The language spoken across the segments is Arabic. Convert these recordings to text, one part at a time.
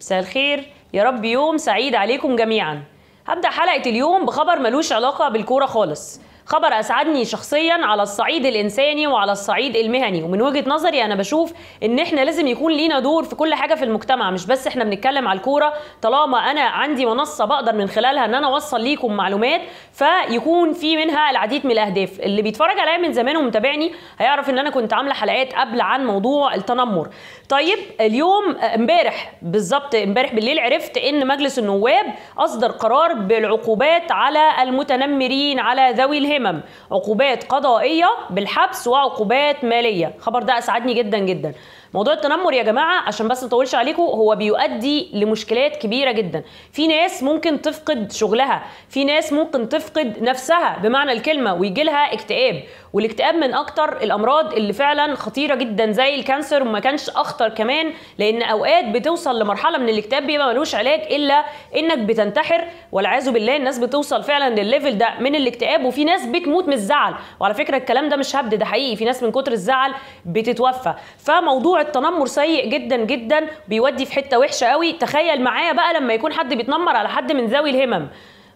مساء الخير. يا رب يوم سعيد عليكم جميعا. هبدأ حلقة اليوم بخبر ملوش علاقة بالكورة خالص. خبر أسعدني شخصيا على الصعيد الإنساني وعلى الصعيد المهني. ومن وجهة نظري أنا بشوف إن إحنا لازم يكون لينا دور في كل حاجة في المجتمع مش بس إحنا بنتكلم على الكورة. طالما أنا عندي منصة بقدر من خلالها إن أنا أوصل ليكم معلومات فيكون في منها العديد من الأهداف. اللي بيتفرج عليا من زمان ومتابعني هيعرف إن أنا كنت عاملة حلقات قبل عن موضوع التنمر. طيب اليوم امبارح بالظبط امبارح بالليل عرفت إن مجلس النواب أصدر قرار بالعقوبات على المتنمرين على ذوي الهمم عقوبات قضائية بالحبس وعقوبات مالية. خبر ده أسعدني جدا جدا. موضوع التنمر يا جماعة عشان بس ما اطولش عليكم هو بيؤدي لمشكلات كبيرة جدا. في ناس ممكن تفقد شغلها في ناس ممكن تفقد نفسها بمعنى الكلمة ويجي لها اكتئاب. والاكتئاب من أكتر الأمراض اللي فعلا خطيرة جدا زي ال cancer وما كانش أخطر كمان لأن أوقات بتوصل لمرحلة من الاكتئاب بيبقى ملوش علاج إلا إنك بتنتحر والعياذ بالله الناس بتوصل فعلا للل level ده من الاكتئاب. وفي ناس بتموت من الزعل. وعلى فكرة الكلام ده مش هبد ده حقيقي. في ناس من كتر الزعل بتتوفى. فموضوع التنمر سيء جدا جدا بيودي في حتة وحشة قوي. تخيل معايا بقى لما يكون حد بيتنمر على حد من ذوي الهمم.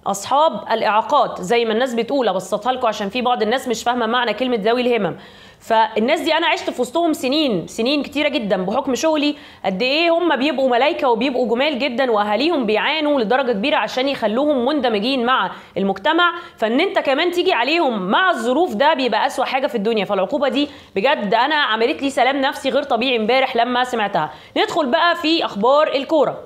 أصحاب الإعاقات زي ما الناس بتقول ابسطها لكم عشان في بعض الناس مش فاهمة معنى كلمة ذوي الهمم. فالناس دي أنا عشت في وسطهم سنين سنين كتيرة جدا بحكم شغلي قد إيه هم بيبقوا ملايكة وبيبقوا جمال جدا وأهاليهم بيعانوا لدرجة كبيرة عشان يخلوهم مندمجين مع المجتمع. فإن أنت كمان تيجي عليهم مع الظروف ده بيبقى أسوأ حاجة في الدنيا. فالعقوبة دي بجد أنا عملت لي سلام نفسي غير طبيعي امبارح لما سمعتها. ندخل بقى في أخبار الكورة.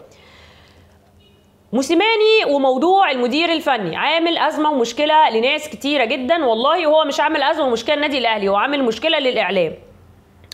موسيماني وموضوع المدير الفني. عامل أزمة ومشكلة لناس كتيرة جدا. والله هو مش عامل أزمة ومشكلة للنادي الأهلي هو عامل مشكلة للإعلام.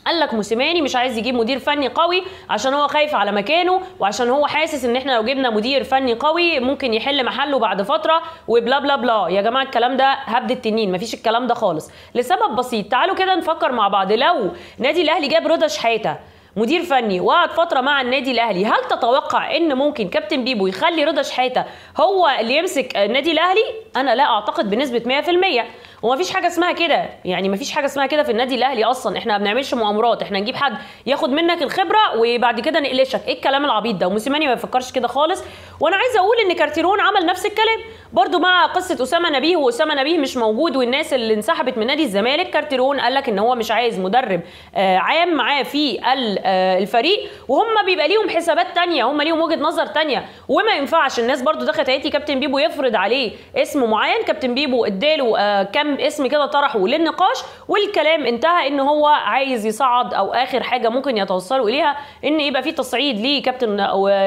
قال لك موسيماني مش عايز يجيب مدير فني قوي عشان هو خايف على مكانه وعشان هو حاسس إن إحنا لو جبنا مدير فني قوي ممكن يحل محله بعد فترة وبلا بلا بلا. يا جماعة الكلام ده هبد التنين مفيش الكلام ده خالص. لسبب بسيط تعالوا كده نفكر مع بعض. لو نادي الأهلي جاب رضا شحاتة مدير فني وقعد فترة مع النادي الأهلي. هل تتوقع إن ممكن كابتن بيبو يخلي رضا شحاتة هو اللي يمسك النادي الأهلي؟ أنا لا أعتقد بنسبة 100% ومفيش حاجة اسمها كده. يعني مفيش حاجة اسمها كده في النادي الأهلي أصلا. إحنا ما بنعملش مؤامرات. إحنا نجيب حد ياخد منك الخبرة وبعد كده نقلشك. إيه الكلام العبيط ده؟ وموسيماني ما بيفكرش كده خالص. وأنا عايزه أقول إن كارتيرون عمل نفس الكلام. برضو مع قصة أسامة نبيه وأسامة نبيه مش موجود والناس اللي انسحبت من نادي الزمالك كارتيرون قال لك إن هو مش عايز مدرب آه عام معاه في الفريق. وهم بيبقى ليهم حسابات تانية. هم ليهم وجهة نظر تانية. وما ينفعش. الناس برضو دخلت قالت كابتن بيبو يفرض عليه اسم معين. كابتن بيبو اداله آه اسم كده طرحه للنقاش والكلام انتهى إن هو عايز يصعد أو آخر حاجة ممكن يتوصلوا إليها إن يبقى في تصعيد لكابتن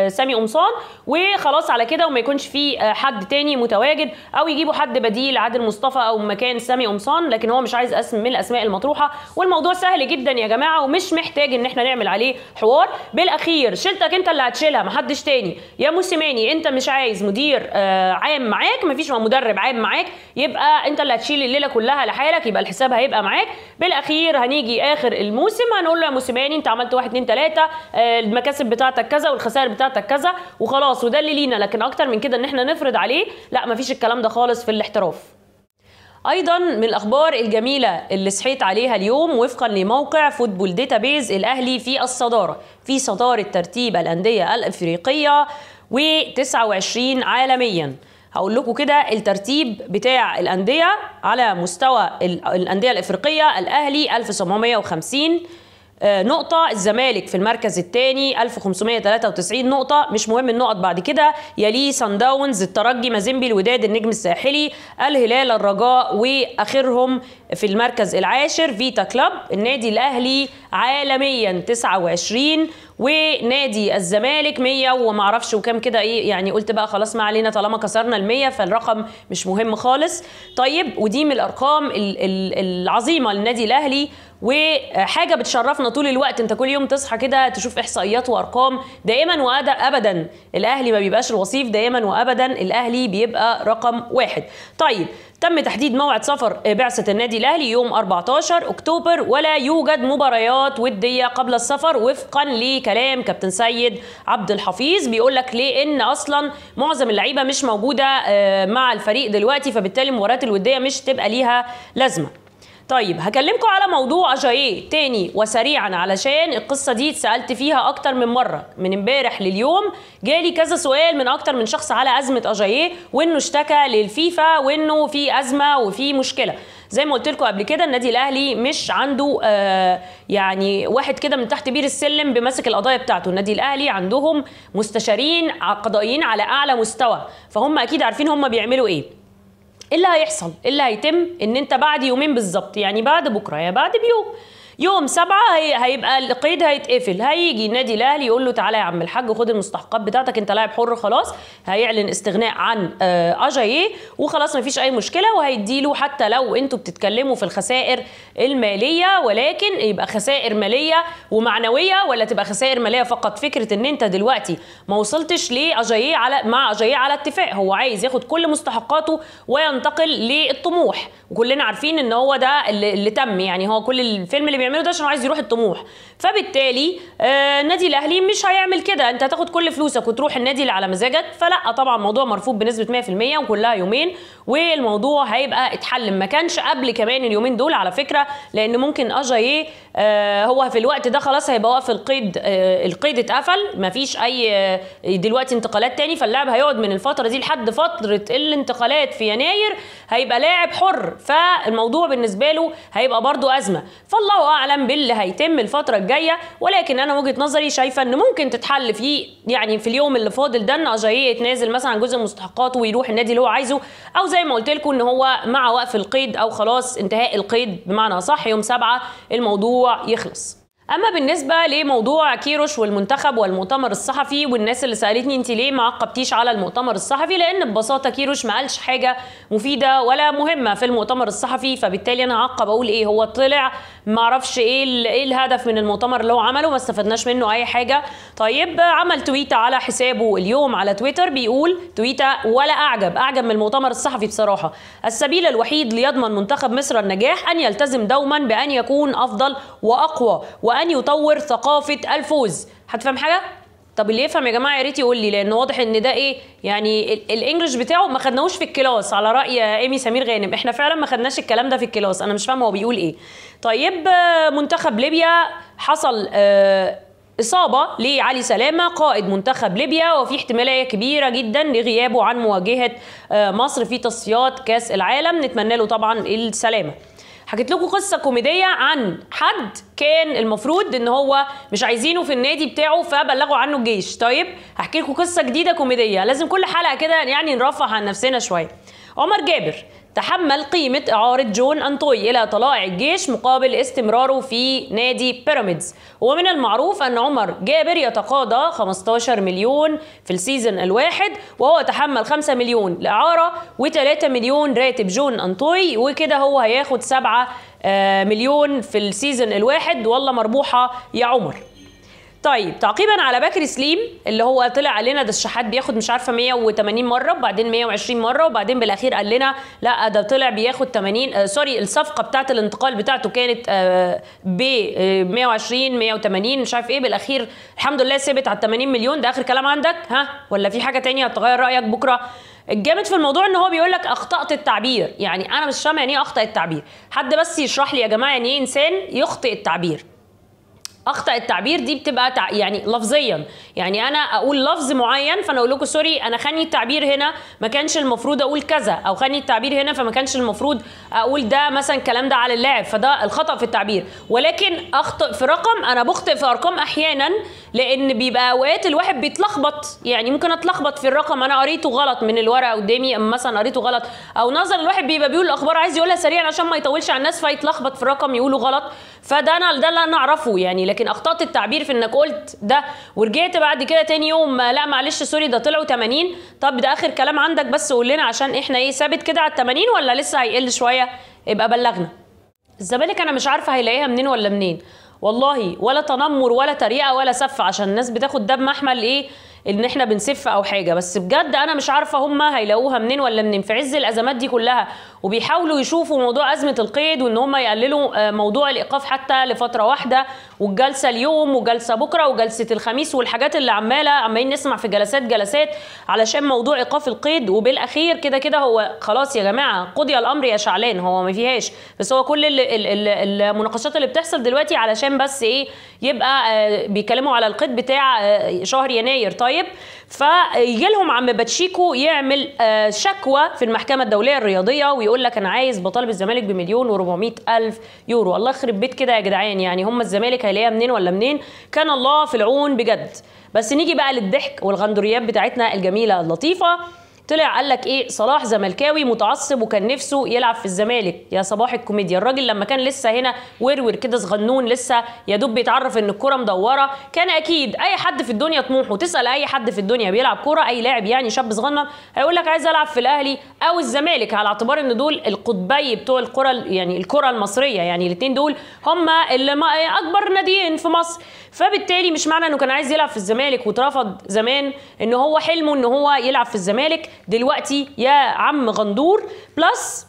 سامي قمصان وخلاص على كده وما يكونش في حد تاني متواجد أو يجيبوا حد بديل عادل مصطفى أو مكان سامي قمصان لكن هو مش عايز اسم من الأسماء المطروحة. والموضوع سهل جدا يا جماعة ومش محتاج إن إحنا نعمل عليه حوار. بالأخير شيلتك أنت اللي هتشيلها محدش تاني. يا موسيماني أنت مش عايز مدير عام معاك؟ مفيش مدرب عام معاك؟ يبقى أنت اللي هتشيل الليلة كلها لحالك يبقى الحساب هيبقى معاك. بالأخير هنيجي آخر الموسم هنقول له يا موسيماني أنت عملت واحد اتنين تلاتة المكاسب بتاعتك كذا والخسائر بتاعتك كذا وخلاص وده اللي لينا. لكن أكتر من كده إن إحنا نفرض عليه لا مفيش الكلام ده خالص في الاحتراف. أيضا من الأخبار الجميلة اللي صحيت عليها اليوم وفقا لموقع فوتبول داتابيز الأهلي في الصدارة في صدارة ترتيب الأندية الأفريقية و29 عالميا. هقول لكم كده الترتيب بتاع الأندية على مستوى الأندية الإفريقية الأهلي 1750 نقطة الزمالك في المركز الثاني 1593 نقطة مش مهم النقط بعد كده يليه سان داونز الترجي مازيمبي الوداد النجم الساحلي الهلال الرجاء وآخرهم في المركز العاشر فيتا كلاب النادي الأهلي عالميا 29 ونادي الزمالك 100 وما أعرفش وكام كده إيه يعني قلت بقى خلاص ما علينا طالما كسرنا ال 100 فالرقم مش مهم خالص. طيب ودي من الأرقام العظيمة للنادي الأهلي. وحاجة بتشرفنا طول الوقت أنت كل يوم تصحى كده تشوف إحصائيات وأرقام دائما وابدا الأهلي ما بيبقاش الوصيف دائما وابدا الأهلي بيبقى رقم واحد. طيب تم تحديد موعد سفر بعثة النادي الأهلي يوم 14 أكتوبر ولا يوجد مباريات ودية قبل السفر. وفقا لكلام كابتن سيد عبد الحفيظ بيقول لك ليه؟ إن أصلا معظم اللعيبة مش موجودة مع الفريق دلوقتي فبالتالي المباريات الودية مش تبقى ليها لازمة. طيب هكلمكم على موضوع اجاييه تاني وسريعا علشان القصة دي اتسألت فيها أكتر من مرة. من امبارح لليوم جالي كذا سؤال من أكتر من شخص على أزمة اجاييه وإنه اشتكى للفيفا وإنه في أزمة وفي مشكلة. زي ما قلت لكم قبل كده النادي الأهلي مش عنده آه يعني واحد كده من تحت بير السلم بمسك القضايا بتاعته. النادي الأهلي عندهم مستشارين قضائيين على أعلى مستوى فهم أكيد عارفين هم بيعملوا إيه. اللي هيحصل اللي هيتم إن أنت بعد يومين بالظبط يعني بعد بكرة يا بعد بيوم. يوم سبعة هي هيبقى القيد هيتقفل. هيجي النادي الأهلي يقول له تعالى يا عم الحاج خد المستحقات بتاعتك انت لاعب حر خلاص. هيعلن استغناء عن اجاييه وخلاص مفيش أي مشكلة وهيديله حتى لو أنتوا بتتكلموا في الخسائر المالية ولكن يبقى خسائر مالية ومعنوية ولا تبقى خسائر مالية فقط؟ فكرة إن انت دلوقتي ما وصلتش لاجاييه على مع اجاييه على اتفاق. هو عايز ياخد كل مستحقاته وينتقل للطموح. وكلنا عارفين إن هو ده اللي تم يعني هو كل الفيلم اللي بيعمله ده عشان عايز يروح الطموح. فبالتالي آه النادي الأهلي مش هيعمل كده. أنت هتاخد كل فلوسك وتروح النادي اللي على مزاجك. فلا طبعا الموضوع مرفوض بنسبة 100% وكلها يومين والموضوع هيبقى اتحل. ما كانش قبل كمان اليومين دول على فكرة لأن ممكن اجاييه آه هو في الوقت ده خلاص هيبقى واقف القيد آه القيد اتقفل. مفيش أي آه دلوقتي انتقالات تاني. فاللاعب هيقعد من الفترة دي لحد فترة الانتقالات في يناير هيبقى لاعب حر. فالموضوع بالنسبة له هيبقى برضو أزمة. فالله أعلم باللي هيتم الفترة الجاية ولكن أنا وجهة نظري شايفة إن ممكن تتحل في يعني في اليوم اللي فاضل ده إن اجاييه يتنازل مثلا عن جزء مستحقاته ويروح النادي اللي هو عايزه أو زي ما قلت لكم إن هو مع وقف القيد أو خلاص انتهاء القيد بمعنى صح يوم سبعة الموضوع يخلص. أما بالنسبة لموضوع كيروش والمنتخب والمؤتمر الصحفي والناس اللي سألتني انت ليه ما عقبتيش على المؤتمر الصحفي لأن ببساطة كيروش ما قالش حاجة مفيدة ولا مهمة في المؤتمر الصحفي فبالتالي أنا هعقب أقول إيه هو طلع ما أعرفش إيه إيه الهدف من المؤتمر اللي هو عمله ما استفدناش منه أي حاجة. طيب عمل تويتة على حسابه اليوم على تويتر بيقول تويتة ولا أعجب أعجب من المؤتمر الصحفي بصراحة. السبيل الوحيد ليضمن منتخب مصر النجاح أن يلتزم دوما بأن يكون أفضل وأقوى وان يطور ثقافة الفوز. هتفهم حاجة؟ طب اللي يفهم يا جماعة يا ريت يقول لي لأن واضح إن ده إيه يعني ال English بتاعه ما خدناهوش في ال class. على رأي أيمي سمير غانم إحنا فعلا ما خدناش الكلام ده في ال class. أنا مش فاهمة هو بيقول إيه. طيب منتخب ليبيا حصل آه إصابة لعلي سلامة قائد منتخب ليبيا وفي احتمالية كبيرة جدا لغيابه عن مواجهة مصر في تصفيات كأس العالم. نتمنى له طبعا السلامة. حكيت لكم قصة كوميدية عن حد كان المفروض إن هو مش عايزينه في النادي بتاعه فبلغوا عنه الجيش. طيب هحكي لكم قصة جديدة كوميدية. لازم كل حلقة كده يعني نرفه عن نفسنا شوية. عمر جابر تحمل قيمة إعارة جون أنطوي إلى طلائع الجيش مقابل استمراره في نادي بيراميدز. ومن المعروف أن عمر جابر يتقاضى 15 مليون في ال season الواحد وهو تحمل 5 مليون لإعارة و3 مليون راتب جون أنطوي وكده هو هياخد 7 مليون في ال season الواحد. والله مربوحة يا عمر. طيب تعقيبا على بكر سليم اللي هو طلع قال لنا ده الشحات بياخد مش عارفة 180 مرة وبعدين 120 مرة وبعدين بالأخير قال لنا لا ده طلع بياخد 80 آه sorry الصفقة بتاعه الانتقال بتاعته كانت آه ب 120 180 مش عارف إيه بالأخير الحمد لله ثبت على 80 مليون. ده آخر كلام عندك؟ ها؟ ولا في حاجة تانية هتغير رأيك بكرة؟ الجامد في الموضوع إن هو بيقول لك أخطأت التعبير. يعني أنا مش فاهمه يعني إيه اخطا التعبير. حد بس يشرح لي يا جماعة يعني إيه إنسان يخطئ التعبير؟ اخطا التعبير دي بتبقى. يعني لفظيا. يعني أنا أقول لفظ معين فأنا أقول لكم سوري أنا خاني التعبير هنا ما كانش المفروض أقول كذا أو خاني التعبير هنا فما كانش المفروض أقول ده مثلا الكلام ده على اللاعب فده الخطأ في التعبير. ولكن اخطئ في رقم أنا بخطئ في أرقام أحيانا لأن بيبقى أوقات الواحد بيتلخبط. يعني ممكن أتلخبط في الرقم أنا قريته غلط من الورقة قدامي مثلا قريته غلط. أو نظر الواحد بيبقى بيقول الأخبار عايز يقولها سريعا عشان ما يطولش على الناس فيتلخبط في الرقم يقوله غلط. فده أنا ده اللي أنا أعرفه يعني. لكن أخطأت التعبير في إنك قلت ده ورجعت بعد كده تاني يوم لا معلش سوري ده طلعوا 80 طب ده آخر كلام عندك بس قول لنا عشان إحنا إيه ثابت كده على 80 ولا لسه هيقل شوية؟ ابقى بلغنا. الزمالك أنا مش عارفة هيلاقيها منين ولا منين. والله ولا تنمر ولا تريقة ولا سف عشان الناس بتاخد ده بمحمل إيه إن إحنا بنسف أو حاجة. بس بجد أنا مش عارفة هم هيلاقوها منين ولا منين. في عز الأزمات دي كلها وبيحاولوا يشوفوا موضوع أزمة القيد وإن هم يقللوا موضوع الإيقاف حتى لفترة واحدة. والجلسه اليوم وجلسة بكرة وجلسة الخميس والحاجات اللي عمالة عمالين نسمع في جلسات جلسات علشان موضوع إيقاف القيد. وبالأخير كده كده هو خلاص يا جماعة قضي الأمر يا شعلان. هو ما فيهاش. بس هو كل ال- ال- ال- المناقشات اللي بتحصل دلوقتي علشان بس إيه يبقى آه، بيتكلموا على القيد بتاع آه، شهر يناير. طيب فيجي لهم عم باتشيكو يعمل آه، شكوى في المحكمة الدولية الرياضية ويقول لك أنا عايز بطالب الزمالك بمليون و400 ألف يورو. الله يخرب بيت كده يا جدعان يعني هم الزمالك هيلاقيها منين ولا منين؟ كان الله في العون بجد. بس نيجي بقى للضحك والغندوريات بتاعتنا الجميلة اللطيفة. طلع قال لك إيه؟ صلاح زملكاوي متعصب وكان نفسه يلعب في الزمالك. يا صباح الكوميديا. الراجل لما كان لسه هنا ورور كده صغنون لسه يا دوب بيتعرف إن الكوره مدورة كان أكيد أي حد في الدنيا طموحه. تسأل أي حد في الدنيا بيلعب كوره أي لاعب يعني شاب صغنن هيقول لك عايز ألعب في الأهلي أو الزمالك على اعتبار إن دول القطبي بتوع الكرة يعني الكرة المصرية. يعني الاثنين دول هم اللي أكبر ناديين في مصر. فبالتالي مش معنى إنه كان عايز يلعب في الزمالك واترفض زمان إن هو حلمه إن هو يلعب في الزمالك. دلوقتي يا عم غندور بلس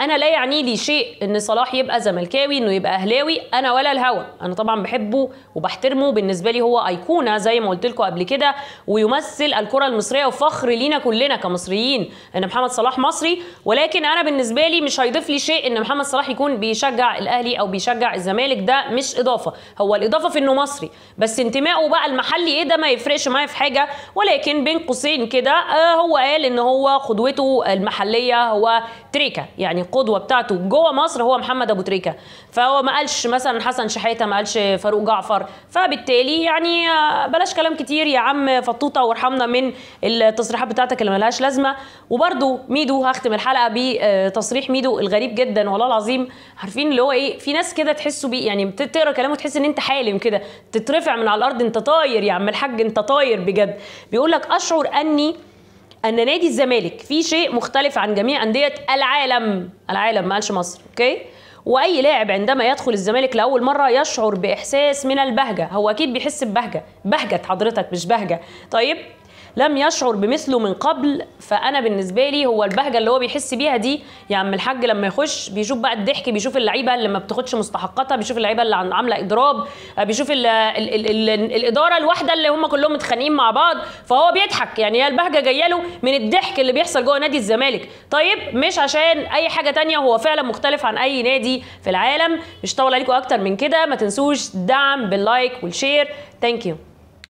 أنا لا يعني لي شيء إن صلاح يبقى زملكاوي إنه يبقى أهلاوي أنا ولا الهوى أنا طبعا بحبه وبحترمه. بالنسبة لي هو أيقونة زي ما قلت لكم قبل كده ويمثل الكرة المصرية وفخر لينا كلنا كمصريين إن محمد صلاح مصري. ولكن أنا بالنسبة لي مش هيضيف لي شيء إن محمد صلاح يكون بيشجع الأهلي أو بيشجع الزمالك. ده مش إضافة. هو الإضافة في إنه مصري. بس انتمائه بقى المحلي إيه ده؟ ما يفرقش معايا في حاجة. ولكن بين قوسين كده آه هو قال إن هو قدوته المحلية هو تريكا يعني القدوة بتاعته جوه مصر هو محمد أبو تريكة. فهو ما قالش مثلا حسن شحاتة ما قالش فاروق جعفر. فبالتالي يعني آه، بلاش كلام كتير يا عم فطوطة وارحمنا من التصريحات بتاعتك اللي ملهاش لازمة. وبرده ميدو هختم الحلقة بتصريح ميدو الغريب جدا والله العظيم عارفين اللي هو إيه في ناس كده تحسوا بيه يعني تقرأ كلامه تحس إن أنت حالم كده تترفع من على الأرض أنت طاير يا عم الحاج أنت طاير بجد. بيقول لك أشعر أني ان نادي الزمالك في شيء مختلف عن جميع أندية العالم. العالم ما قالش مصر أوكي؟ وأي لاعب عندما يدخل الزمالك لأول مرة يشعر بإحساس من البهجة. هو أكيد بيحس ببهجة بهجة حضرتك مش بهجة. طيب لم يشعر بمثله من قبل فأنا بالنسبة لي هو البهجة اللي هو بيحس بيها دي يا عم الحاج لما يخش بيشوف بقى الضحك بيشوف اللعيبة اللي ما بتاخدش مستحقاتها بيشوف اللعيبة اللي عاملة إضراب آه، بيشوف ال ال ال ال الإدارة الواحدة اللي هم كلهم متخانقين مع بعض فهو بيضحك. يعني هي البهجة جاية له من الضحك اللي بيحصل جوه نادي الزمالك. طيب مش عشان أي حاجة تانية هو فعلا مختلف عن أي نادي في العالم. مش طول عليكم أكتر من كده. ما تنسوش دعم بال like وال share. thank you